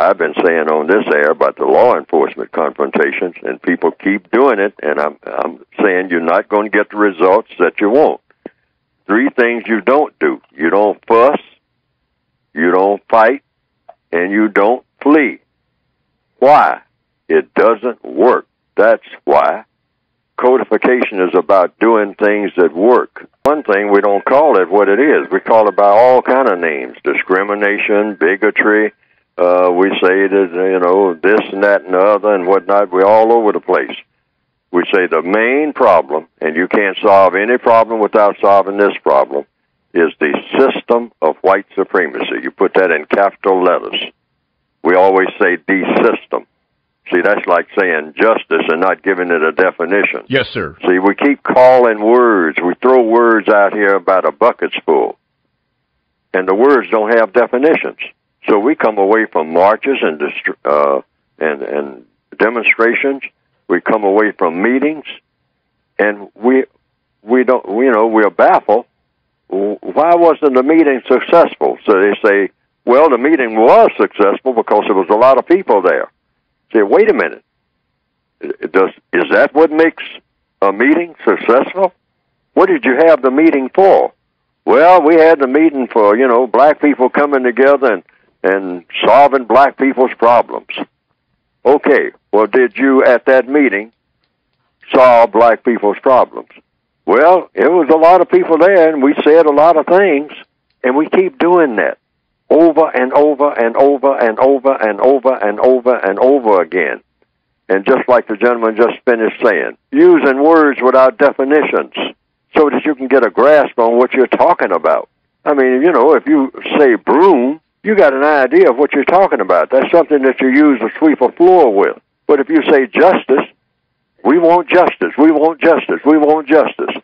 I've been saying on this air about the law enforcement confrontations, and people keep doing it, and I'm I'm saying you're not going to get the results that you want. Three things you don't do: you don't fuss, you don't fight, and you don't flee. Why? It doesn't work. That's why. Codification is about doing things that work. One thing we don't call it what it is. We call it by all kind of names: discrimination, bigotry, uh, we say that you know this and that and the other and whatnot. We're all over the place. We say the main problem, and you can't solve any problem without solving this problem, is the system of white supremacy. You put that in capital letters. We always say the system. See, that's like saying justice and not giving it a definition. Yes, sir. See, we keep calling words. We throw words out here about a bucket's full, and the words don't have definitions. So we come away from marches and uh, and and demonstrations. We come away from meetings, and we we don't you know we're baffled. Why wasn't the meeting successful? So they say, well, the meeting was successful because there was a lot of people there. Say, wait a minute. Does is that what makes a meeting successful? What did you have the meeting for? Well, we had the meeting for you know black people coming together and and solving black people's problems. Okay, well, did you at that meeting solve black people's problems? Well, it was a lot of people there, and we said a lot of things, and we keep doing that over and over and over and over and over and over and over again. And just like the gentleman just finished saying, using words without definitions so that you can get a grasp on what you're talking about. I mean, you know, if you say broom, you got an idea of what you're talking about. That's something that you use to sweep a floor with. But if you say justice, we want justice, we want justice, we want justice.